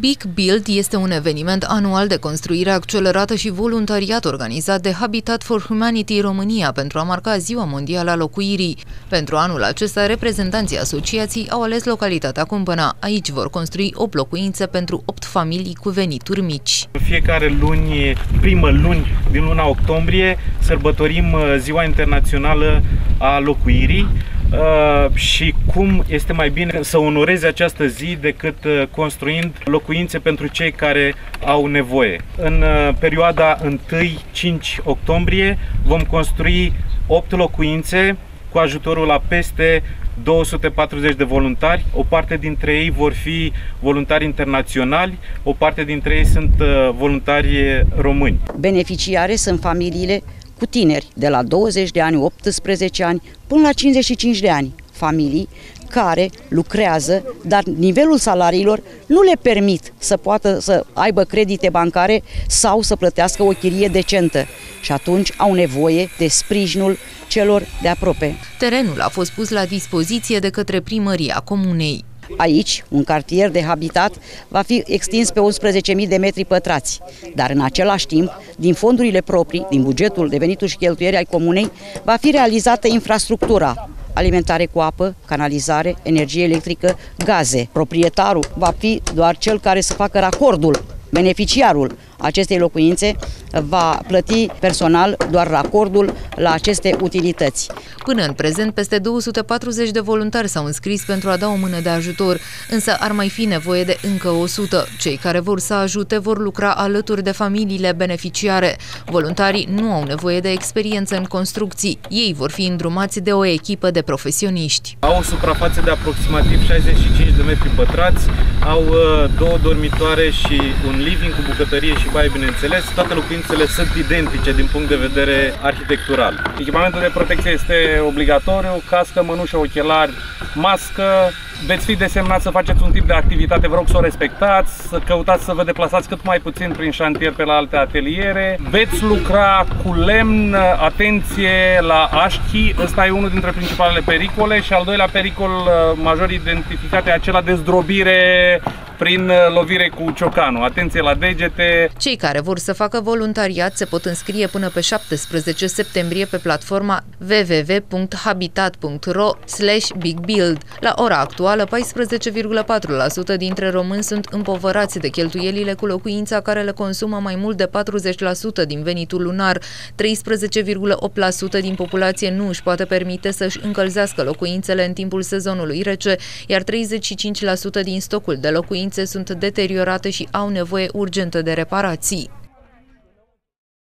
Big Build este un eveniment anual de construire accelerată și voluntariat organizat de Habitat for Humanity România pentru a marca Ziua Mondială a Locuirii. Pentru anul acesta, reprezentanții asociației au ales localitatea Cumpăna. Aici vor construi 8 locuințe pentru 8 familii cu venituri mici. Fiecare luni, primă luni din luna octombrie, sărbătorim uh, Ziua Internațională a Locuirii Uh, și cum este mai bine să onoreze această zi decât uh, construind locuințe pentru cei care au nevoie. În uh, perioada 1-5 octombrie vom construi 8 locuințe cu ajutorul la peste 240 de voluntari, o parte dintre ei vor fi voluntari internaționali, o parte dintre ei sunt voluntari români. Beneficiare sunt familiile cu tineri de la 20 de ani, 18 ani până la 55 de ani, familii care lucrează, dar nivelul salariilor nu le permit să poată să aibă credite bancare sau să plătească o chirie decentă și atunci au nevoie de sprijinul celor de aproape. Terenul a fost pus la dispoziție de către primăria comunei. Aici, un cartier de habitat va fi extins pe 11.000 de metri pătrați, dar în același timp, din fondurile proprii, din bugetul de venituri și cheltuieri ai comunei, va fi realizată infrastructura alimentare cu apă, canalizare, energie electrică, gaze. Proprietarul va fi doar cel care să facă racordul, beneficiarul acestei locuințe va plăti personal doar racordul la aceste utilități. Până în prezent, peste 240 de voluntari s-au înscris pentru a da o mână de ajutor, însă ar mai fi nevoie de încă 100. Cei care vor să ajute vor lucra alături de familiile beneficiare. Voluntarii nu au nevoie de experiență în construcții. Ei vor fi îndrumați de o echipă de profesioniști. Au o suprafață de aproximativ 65 de metri pătrați, au uh, două dormitoare și un living cu bucătărie și baie, bineînțeles. Toate locuințele sunt identice din punct de vedere arhitectural. Echipamentul de protecție este obligatoriu, cască, mănușă, ochelari, mască. Veți fi desemnați să faceți un tip de activitate, vă rog să o respectați, să căutați să vă deplasați cât mai puțin prin șantier pe la alte ateliere. Veți lucra cu lemn, atenție la așchi, ăsta e unul dintre principalele pericole și al doilea pericol uh, major identificat e acela de zdrobire prin uh, lovire cu ciocanul. Atenție la degete! Cei care vor să facă voluntariat se pot înscrie până pe 17 septembrie pe platforma www.habitat.ro bigbuild. La ora actuală, 14,4% dintre români sunt împovărați de cheltuielile cu locuința care le consumă mai mult de 40% din venitul lunar. 13,8% din populație nu își poate permite să-și încălzească locuințele în timpul sezonului rece, iar 35% din stocul de locuințe sunt deteriorate și au nevoie urgentă de reparații.